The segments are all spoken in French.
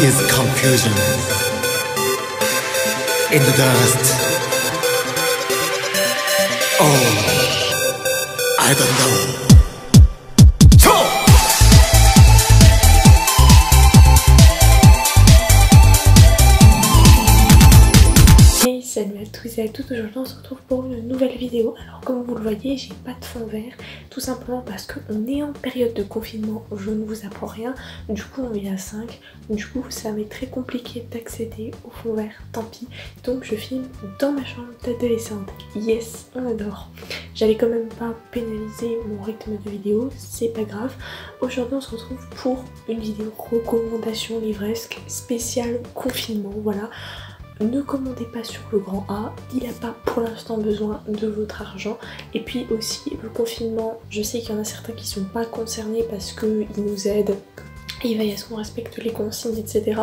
is confusion. In the dust. Oh, I don't know. Hey salut à tous et à toutes, aujourd'hui on se retrouve pour vidéo. Alors comme vous le voyez, j'ai pas de fond vert, tout simplement parce qu'on est en période de confinement, je ne vous apprends rien, du coup on est à 5, du coup ça m'est très compliqué d'accéder au fond vert, tant pis. Donc je filme dans ma chambre d'adolescente, yes, on adore. J'allais quand même pas pénaliser mon rythme de vidéo, c'est pas grave. Aujourd'hui on se retrouve pour une vidéo recommandation livresque spéciale confinement, voilà ne commandez pas sur le grand A, il n'a pas pour l'instant besoin de votre argent. Et puis aussi le confinement, je sais qu'il y en a certains qui sont pas concernés parce qu'ils nous aident. Il va y avoir qu'on respecte les consignes, etc.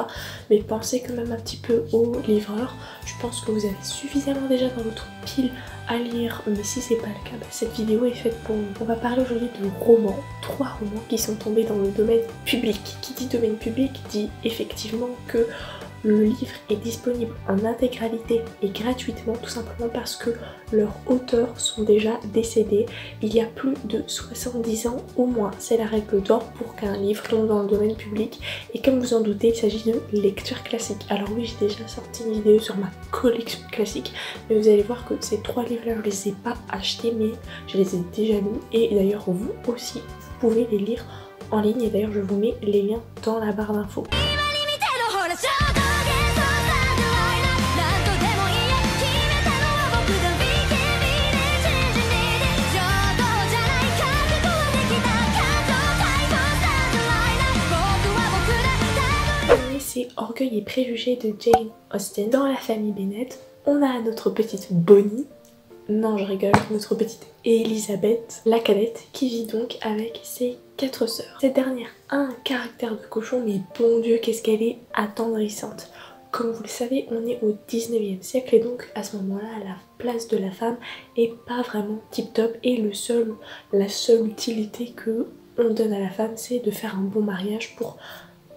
Mais pensez quand même un petit peu aux livreurs. Je pense que vous avez suffisamment déjà dans votre pile à lire, mais si c'est pas le cas, bah, cette vidéo est faite pour vous. On va parler aujourd'hui de romans, trois romans qui sont tombés dans le domaine public. Qui dit domaine public dit effectivement que le livre est disponible en intégralité et gratuitement tout simplement parce que leurs auteurs sont déjà décédés il y a plus de 70 ans au moins. C'est la règle d'or pour qu'un livre tombe dans le domaine public et comme vous en doutez il s'agit de lecture classique. Alors oui j'ai déjà sorti une vidéo sur ma collection classique mais vous allez voir que ces trois livres là je les ai pas achetés mais je les ai déjà lus et d'ailleurs vous aussi vous pouvez les lire en ligne et d'ailleurs je vous mets les liens dans la barre d'infos. Et Préjugés de Jane Austen. Dans la famille Bennett, on a notre petite Bonnie, non je rigole, notre petite Elisabeth, la cadette, qui vit donc avec ses quatre sœurs. Cette dernière a un caractère de cochon, mais bon dieu qu'est-ce qu'elle est attendrissante. Comme vous le savez, on est au 19e siècle et donc à ce moment-là, la place de la femme est pas vraiment tip top et la seule utilité que on donne à la femme, c'est de faire un bon mariage pour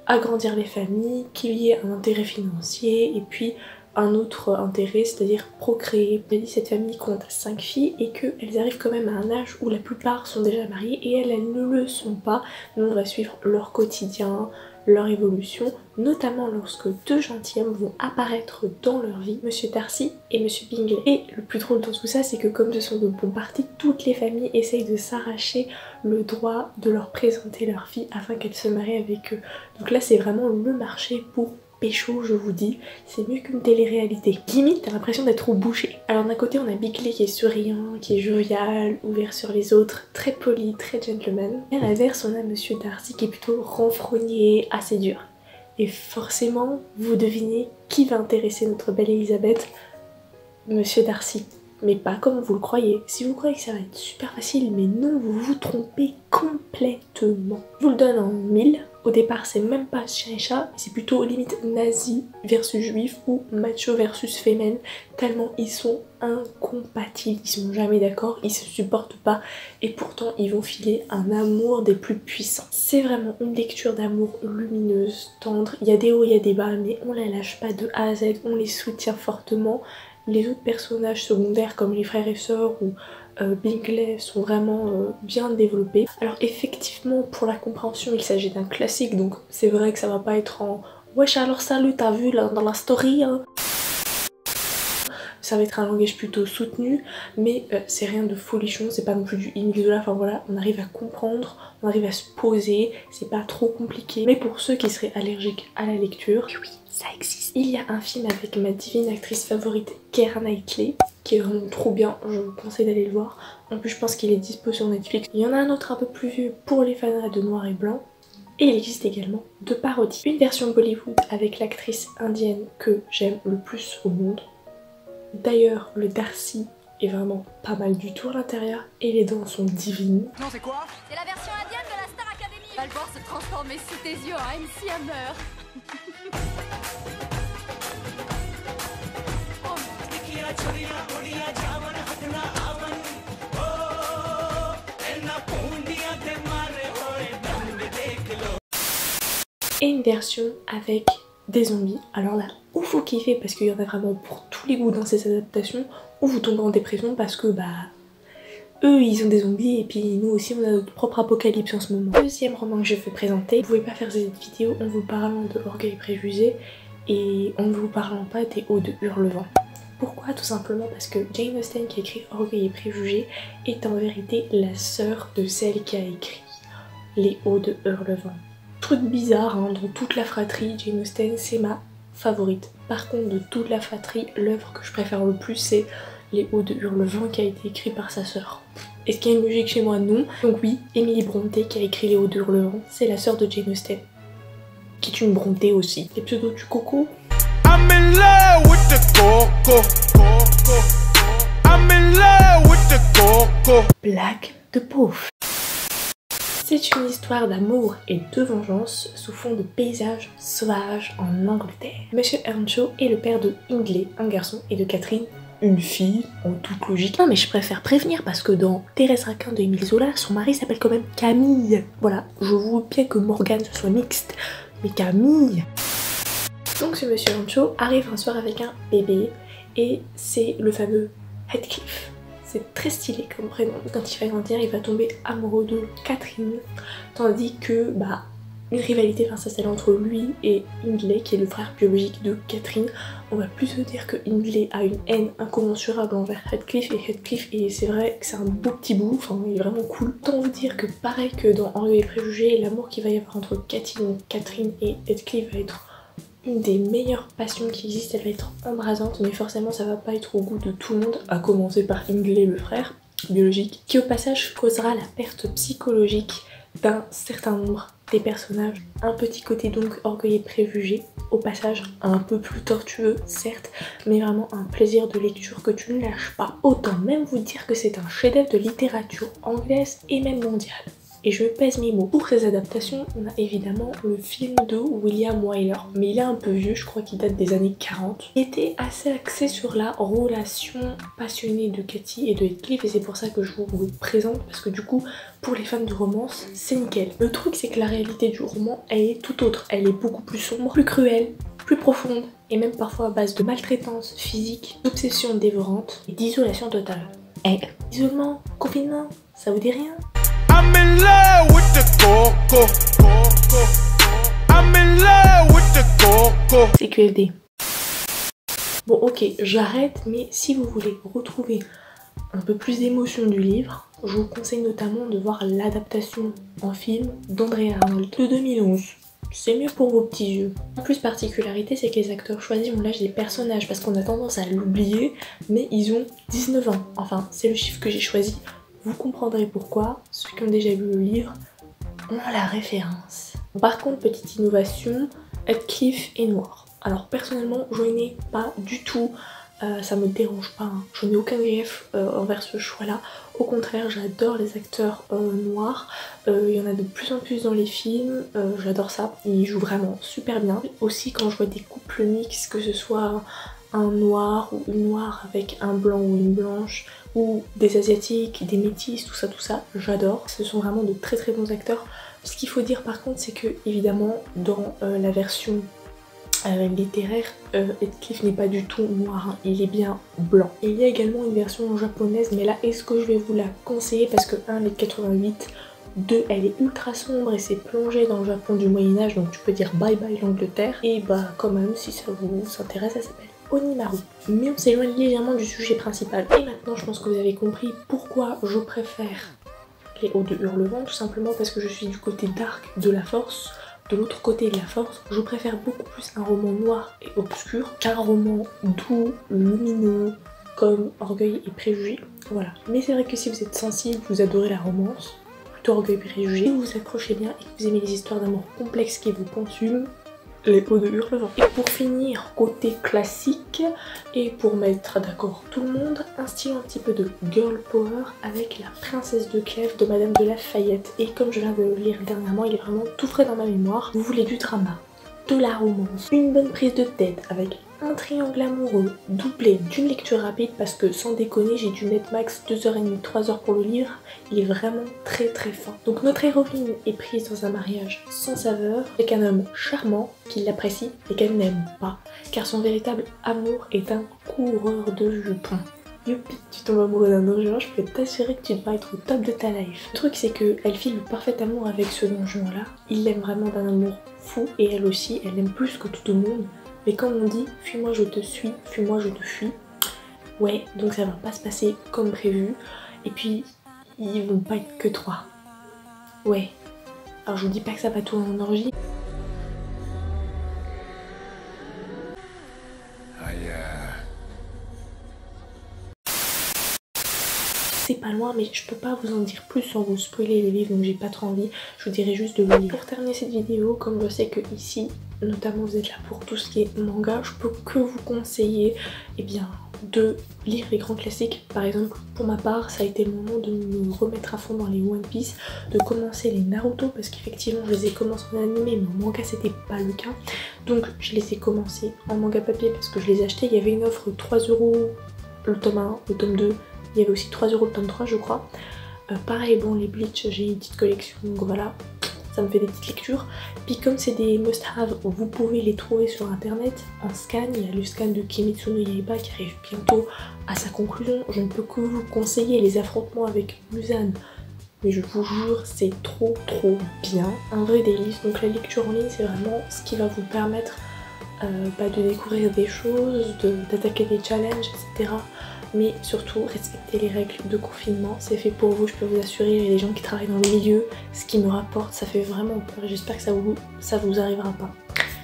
agrandir les familles, qu'il y ait un intérêt financier et puis un autre intérêt, c'est-à-dire procréer. dit cette famille compte 5 filles et qu'elles arrivent quand même à un âge où la plupart sont déjà mariées et elles, elles ne le sont pas. Nous, on va suivre leur quotidien, leur évolution, notamment lorsque deux gentilshommes vont apparaître dans leur vie, Monsieur Darcy et Monsieur Bingley. Et le plus drôle dans tout ça, c'est que comme ce sont de bons partis, toutes les familles essayent de s'arracher le droit de leur présenter leur fille afin qu'elle se marie avec eux. Donc là, c'est vraiment le marché pour pécho, je vous dis, c'est mieux qu'une télé-réalité. Limite, t'as l'impression d'être au boucher. Alors d'un côté, on a Bingley qui est souriant, qui est jovial, ouvert sur les autres, très poli, très gentleman. Et à l'inverse, on a Monsieur Darcy qui est plutôt renfrogné, assez dur. Et forcément, vous devinez qui va intéresser notre belle Elisabeth Monsieur Darcy. Mais pas comme vous le croyez. Si vous croyez que ça va être super facile, mais non, vous vous trompez complètement. Je vous le donne en mille. Au départ, c'est même pas chien et chat, c'est plutôt limite nazi versus juif ou macho versus féminin, tellement ils sont incompatibles, ils sont jamais d'accord, ils se supportent pas et pourtant ils vont filer un amour des plus puissants. C'est vraiment une lecture d'amour lumineuse, tendre, il y a des hauts, il y a des bas, mais on la lâche pas de A à Z, on les soutient fortement. Les autres personnages secondaires comme les frères et sœurs ou euh, Bingley sont vraiment euh, bien développés. Alors effectivement pour la compréhension il s'agit d'un classique donc c'est vrai que ça va pas être en Wesh alors salut t'as vu dans la story hein? Ça va être un langage plutôt soutenu, mais euh, c'est rien de folichon, c'est pas non plus du Emile enfin voilà, on arrive à comprendre, on arrive à se poser, c'est pas trop compliqué. Mais pour ceux qui seraient allergiques à la lecture, oui, ça existe. Il y a un film avec ma divine actrice favorite, Keira Knightley, qui est vraiment trop bien, je vous conseille d'aller le voir. En plus je pense qu'il est dispo sur Netflix. Il y en a un autre un peu plus vieux pour les fans de noir et blanc. Et il existe également deux parodies. Une version Bollywood avec l'actrice indienne que j'aime le plus au monde, D'ailleurs, le Darcy est vraiment pas mal du tout à l'intérieur et les dents sont divines. Non, c'est quoi? C'est la version indienne de la Star Academy. Va le voir se transformer sous tes yeux en MC Hammer. Et une version avec des zombies. Alors là, ou faut kiffer parce qu'il y en a vraiment pour tous les goûts dans ces adaptations, ou vous tombez en dépression parce que bah eux ils ont des zombies et puis nous aussi on a notre propre apocalypse en ce moment. Deuxième roman que je vais présenter, vous pouvez pas faire cette vidéo en vous parlant de Orgueil et Préjugés et en ne vous parlant pas des hauts de Hurlevent. Pourquoi? Tout simplement parce que Jane Austen qui a écrit Orgueil et Préjugés est en vérité la sœur de celle qui a écrit Les hauts de Hurlevent. Truc bizarre, hein, dans toute la fratrie, Jane Austen c'est ma favorite. Par contre de toute la fratrie, l'œuvre que je préfère le plus c'est Les hauts de Hurlevent qui a été écrit par sa sœur. Est-ce qu'il y a une logique chez moi Non. Donc oui, Emily Brontë qui a écrit Les hauts de Hurlevent, c'est la sœur de Jane Austen. Qui est une Brontë aussi. Les pseudos du coco I'm in love with the coco. I'm in love with the coco. Blague de pauvre. C'est une histoire d'amour et de vengeance sous fond de paysages sauvages en Angleterre. Monsieur Earnshaw est le père de Hindley, un garçon, et de Catherine, une fille, en toute logique. Non mais je préfère prévenir parce que dans Thérèse Raquin de Émile Zola, son mari s'appelle quand même Camille. Voilà, je veux bien que Morgane soit mixte, mais Camille donc ce monsieur Rancho arrive un soir avec un bébé et c'est le fameux Heathcliff. C'est très stylé comme prénom. Quand il va grandir, il va tomber amoureux de Catherine, tandis que bah une rivalité va s'installer entre lui et Hindley, qui est le frère biologique de Catherine. On va plus se dire que Hindley a une haine incommensurable envers Heathcliff et Heathcliff, et c'est vrai que c'est un beau petit bout, enfin il est vraiment cool. Tant vous dire que pareil que dans Henri et Préjugés, l'amour qu'il va y avoir entre Catherine, Catherine et Heathcliff va être des meilleures passions qui existent, elle va être embrasante, mais forcément ça va pas être au goût de tout le monde, à commencer par Ingley le frère biologique, qui au passage causera la perte psychologique d'un certain nombre des personnages. Un petit côté donc orgueil et préjugé, au passage un peu plus tortueux certes, mais vraiment un plaisir de lecture que tu ne lâches pas. Autant même vous dire que c'est un chef-d'œuvre de littérature anglaise et même mondiale et je pèse mes mots. Pour ces adaptations, on a évidemment le film de William Wyler, mais il est un peu vieux, je crois qu'il date des années 40. Il était assez axé sur la relation passionnée de Cathy et de Heathcliff et c'est pour ça que je vous le présente parce que du coup, pour les fans de romance, c'est nickel. Le truc c'est que la réalité du roman, elle est tout autre. Elle est beaucoup plus sombre, plus cruelle, plus profonde et même parfois à base de maltraitance physique, d'obsession dévorante et d'isolation totale. Eh, isolement, confinement, ça vous dit rien? In love. Bon ok, j'arrête, mais si vous voulez retrouver un peu plus d'émotion du livre, je vous conseille notamment de voir l'adaptation en film d'André Arnold de 2011. C'est mieux pour vos petits yeux. En plus, particularité, c'est que les acteurs choisis ont l'âge des personnages parce qu'on a tendance à l'oublier, mais ils ont 19 ans. Enfin, c'est le chiffre que j'ai choisi vous comprendrez pourquoi, ceux qui ont déjà lu le livre ont la référence. Par contre, petite innovation, Heathcliff est noir. Alors personnellement, je n'ai pas du tout, euh, ça me dérange pas, hein. je n'ai aucun grief euh, envers ce choix-là. Au contraire, j'adore les acteurs euh, noirs, il y en a de plus en plus dans les films, j'adore ça, ils jouent vraiment super bien. Aussi quand je vois des couples mixtes, que ce soit un noir ou une noire avec un blanc ou une blanche, des asiatiques, des métis, tout ça, tout ça, j'adore. Ce sont vraiment de très très bons acteurs. Ce qu'il faut dire par contre, c'est que évidemment, dans euh, la version euh, littéraire, euh, n'est pas du tout noir, hein. il est bien blanc. Il y a également une version japonaise, mais là, est-ce que je vais vous la conseiller? Parce que 1, les 88, 2, elle est ultra sombre et c'est plongé dans le Japon du Moyen-Âge, donc tu peux dire bye bye l'Angleterre. Et bah, quand même, si ça vous intéresse, ça s'appelle Onimaru. Mais on s'éloigne légèrement du sujet principal. Et maintenant, je pense que vous avez compris pourquoi je préfère les hauts de Hurlevent, tout simplement parce que je suis du côté dark de la force. De l'autre côté de la force, je préfère beaucoup plus un roman noir et obscur qu'un roman doux, lumineux, comme Orgueil et Préjugés. Voilà. Mais c'est vrai que si vous êtes sensible, vous adorez la romance, plutôt Orgueil et Préjugés, vous vous accrochez bien et que vous aimez les histoires d'amour complexes qui vous consument, les hauts de Hurlevent. Et pour finir, côté classique, et pour mettre d'accord tout le monde, un style un petit peu de girl power avec la princesse de Clèves de Madame de Lafayette. Et comme je viens de le lire dernièrement, il est vraiment tout frais dans ma mémoire. Vous voulez du drama, de la romance, une bonne prise de tête avec un triangle amoureux doublé d'une lecture rapide parce que sans déconner j'ai dû mettre max 2h30, 3h pour le lire. Il est vraiment très très fin. Donc notre héroïne est prise dans un mariage sans saveur avec un homme charmant qui l'apprécie et qu'elle n'aime pas car son véritable amour est un coureur de jupons. Youpi, tu tombes amoureux d'un donjon, je peux t'assurer que tu devras être au top de ta life. Le truc c'est que elle vit le parfait amour avec ce donjon là. Il l'aime vraiment d'un amour fou et elle aussi, elle l'aime plus que tout le monde. Mais comme on dit, fuis-moi je te suis, fuis-moi je te fuis. Ouais, donc ça va pas se passer comme prévu. Et puis, ils vont pas être que trois. Ouais. Alors je vous dis pas que ça va tout en orgie. C'est pas loin mais je peux pas vous en dire plus sans vous spoiler le livre donc j'ai pas trop envie. Je vous dirai juste de le lire. Pour terminer cette vidéo comme je sais que ici notamment vous êtes là pour tout ce qui est manga je peux que vous conseiller eh bien de lire les grands classiques. Par exemple pour ma part ça a été le moment de me remettre à fond dans les One Piece de commencer les Naruto parce qu'effectivement je les ai commencés en animé mais en manga c'était pas le cas. Donc je les ai commencés en manga papier parce que je les ai achetés. Il y avait une offre 3 euros le tome 1, le tome 2 il y avait aussi 3 euros le tome 3 je crois. Euh, pareil bon les Bleach j'ai une petite collection donc voilà ça me fait des petites lectures. Puis comme c'est des must-have, vous pouvez les trouver sur internet en scan. Il y a le scan de Kimetsu no Yaiba qui arrive bientôt à sa conclusion. Je ne peux que vous conseiller les affrontements avec Musan. Mais je vous jure, c'est trop trop bien. Un vrai délice. Donc la lecture en ligne, c'est vraiment ce qui va vous permettre euh, bah, de découvrir des choses, d'attaquer des challenges, etc mais surtout respectez les règles de confinement, c'est fait pour vous, je peux vous assurer, il y gens qui travaillent dans le milieu, ce qui me rapporte, ça fait vraiment peur, j'espère que ça vous, ça vous arrivera pas.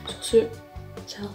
Sur ce, ciao